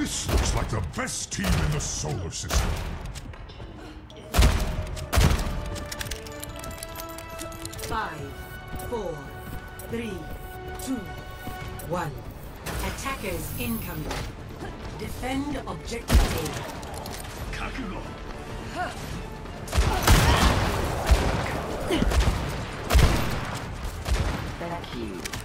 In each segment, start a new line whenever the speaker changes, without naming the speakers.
This looks like the best team in the solar system.
Five, four, three, two, one. Attackers incoming. Defend objective A.
Kakugo. Back here.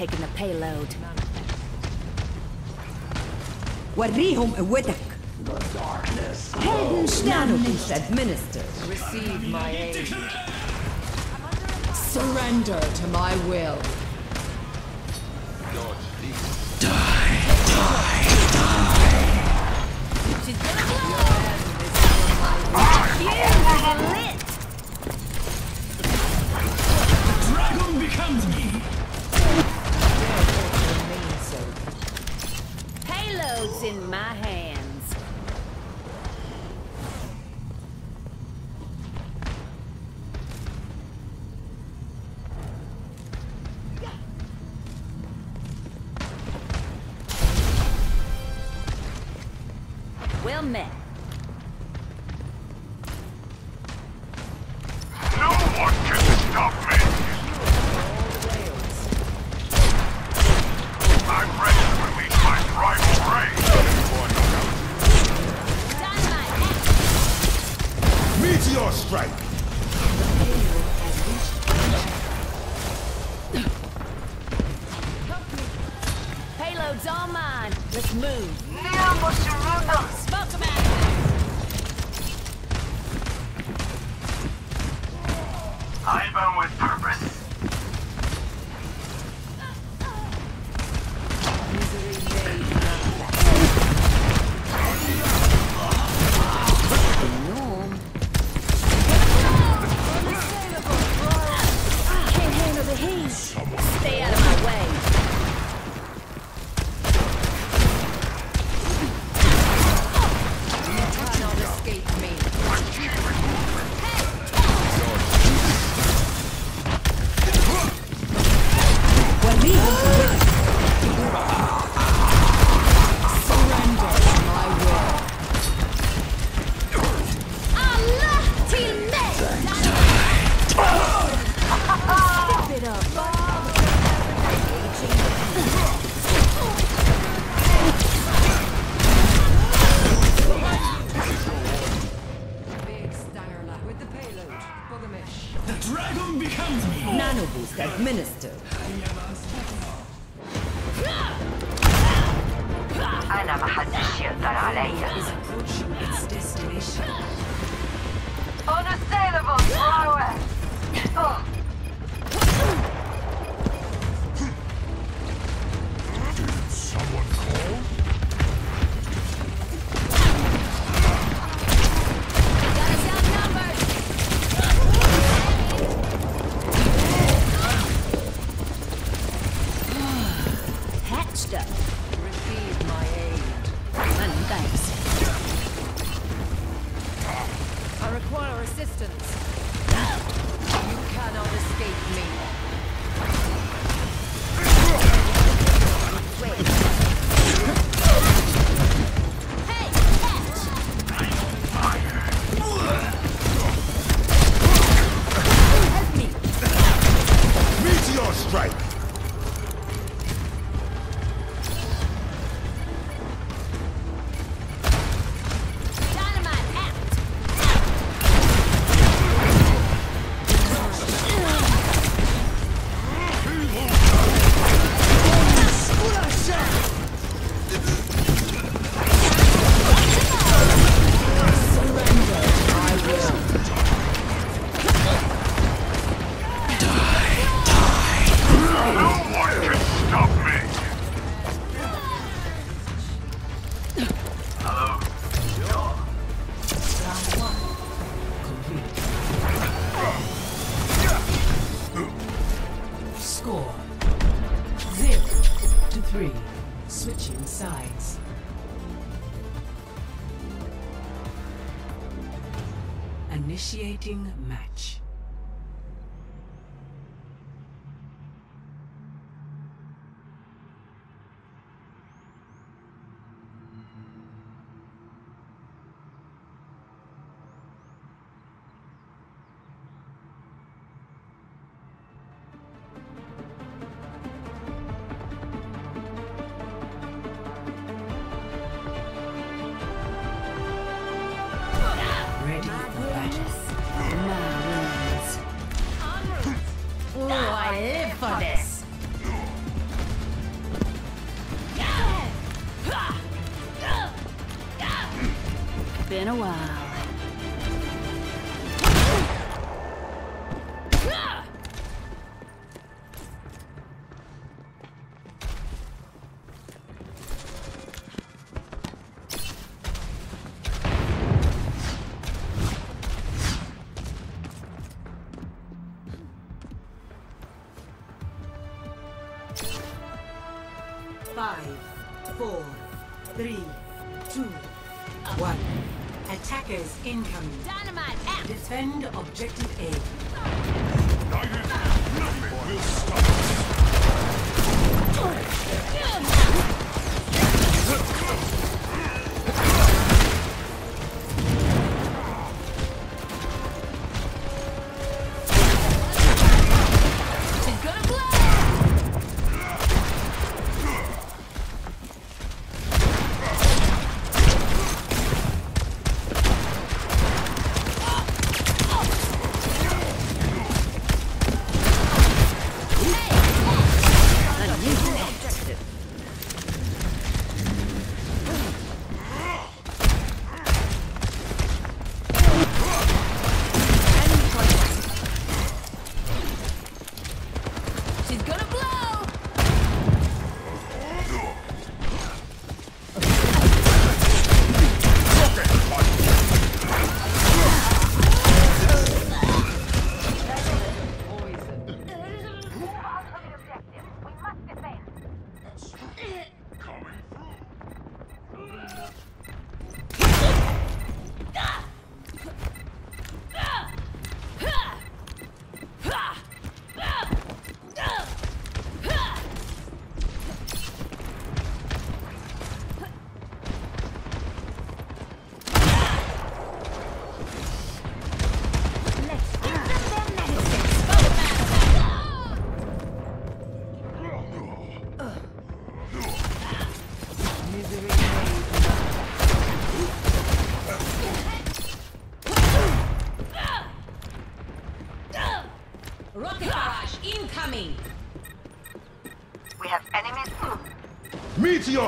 Taking the payload. وريهم قوتك. Helden Sternobus administered.
Receive my aid. Surrender to my will.
Die, die, die.
Dragon becomes me!
world's in my hands. Well met.
Strike!
Score. Zero to three. Switching sides. Initiating match.
Been a while.
Attackers incoming.
Dynamite out!
Defend objective A.
Nothing will stop us!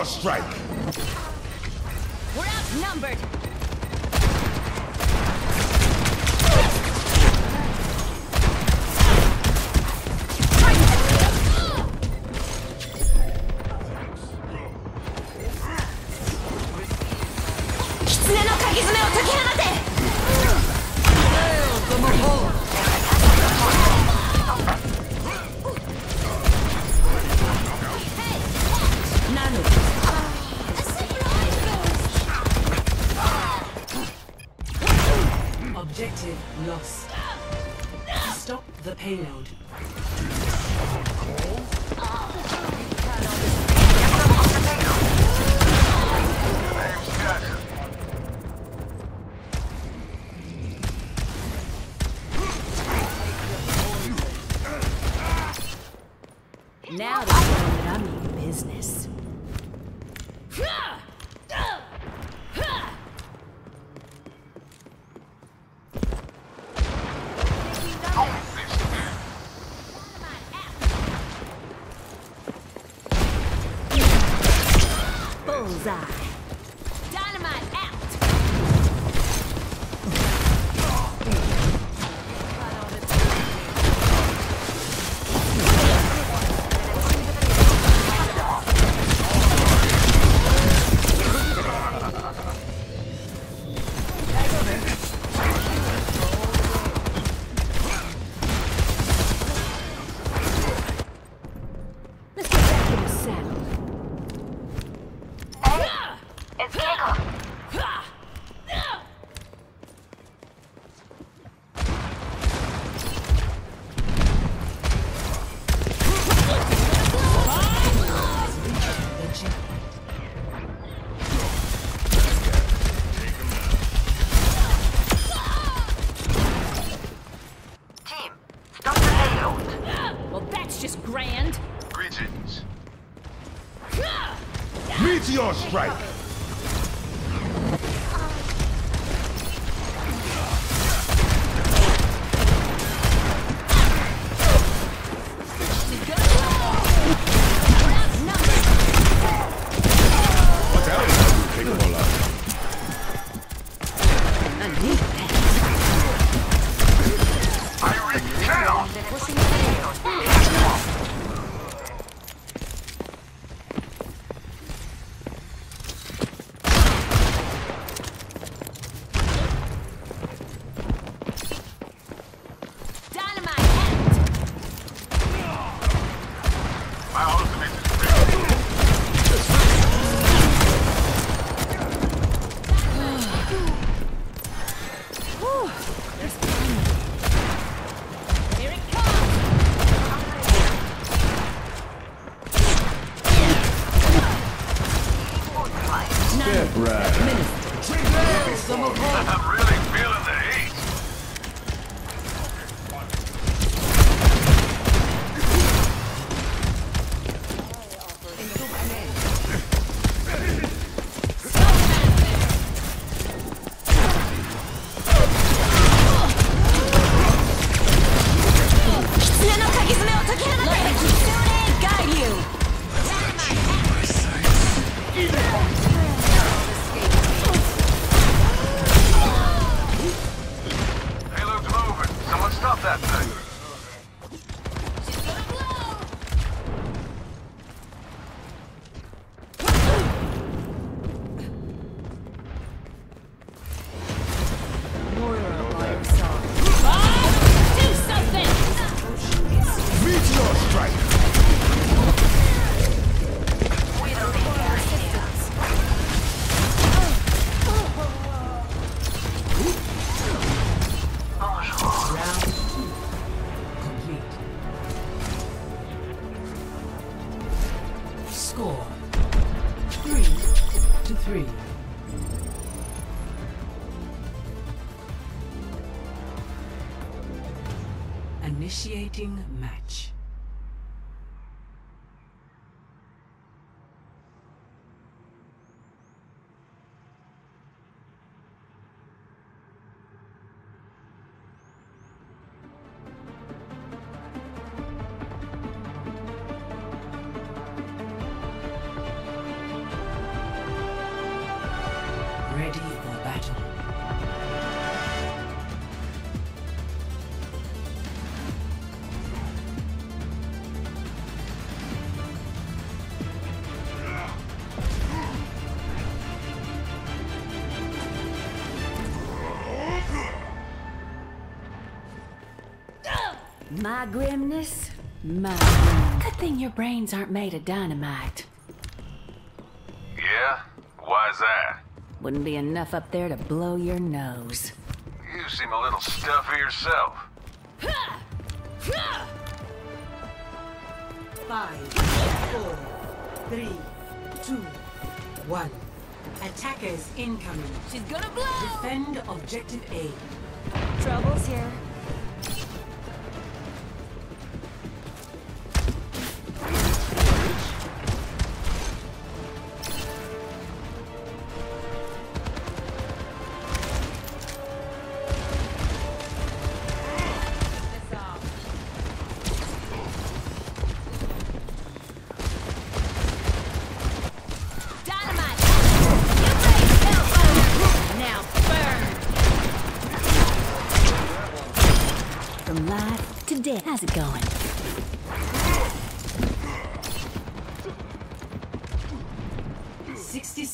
Counter strike.
We're outnumbered. Kitsune no Kagizune o 解
き放て payload.
Now that I mean business.
three. Initiating match.
My grimness? My grimness. Good thing your brains aren't made of dynamite.
Yeah? Why's that?
Wouldn't be enough up there to blow your nose.
You seem a little stuffy yourself.
Five, four, three, two, one. Attackers incoming.
She's gonna blow!
Defend objective A.
Trouble's here.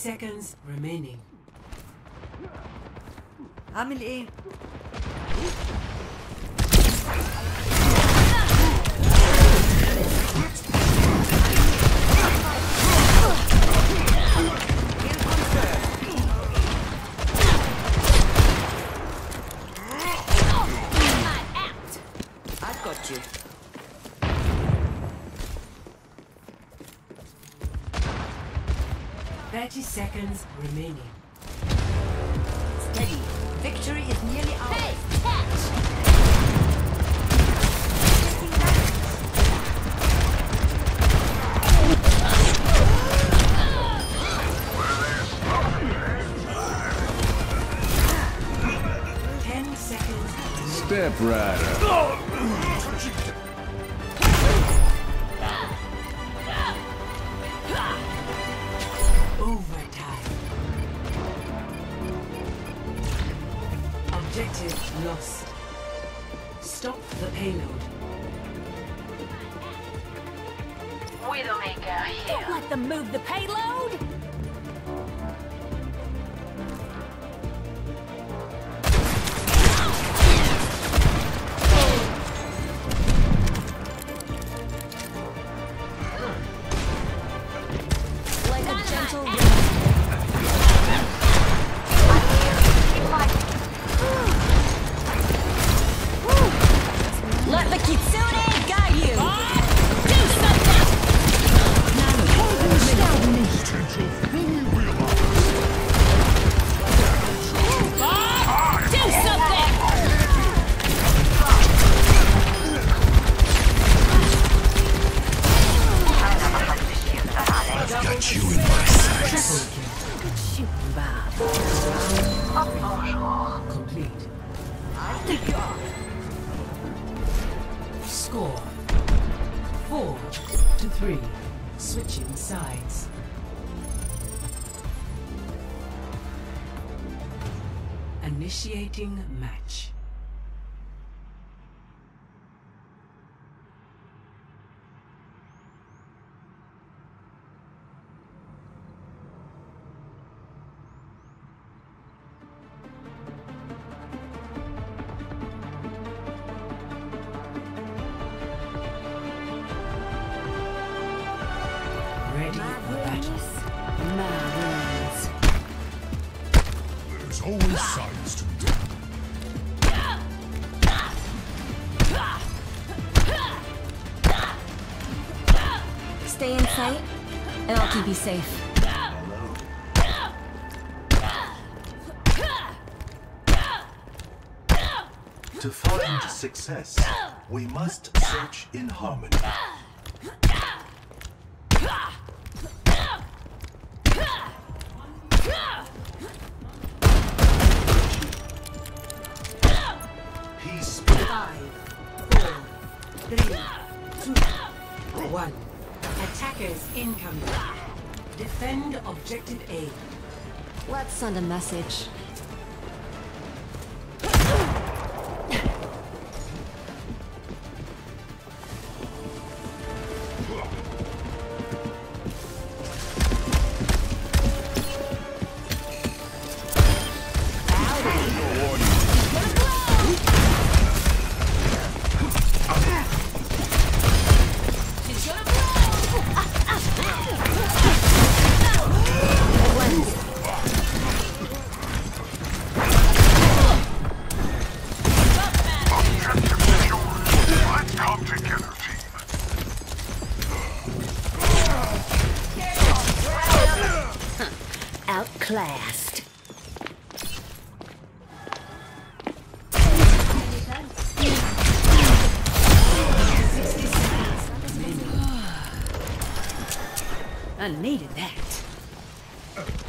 seconds remaining.
عامل ايه؟
Step rider.
Overtime. Objective lost. Stop the payload.
Widowmaker here.
Don't let them move the payload!
Initiating match.
Safe.
To find success, we must search in harmony.
Objective A.
Let's send a message. I needed that.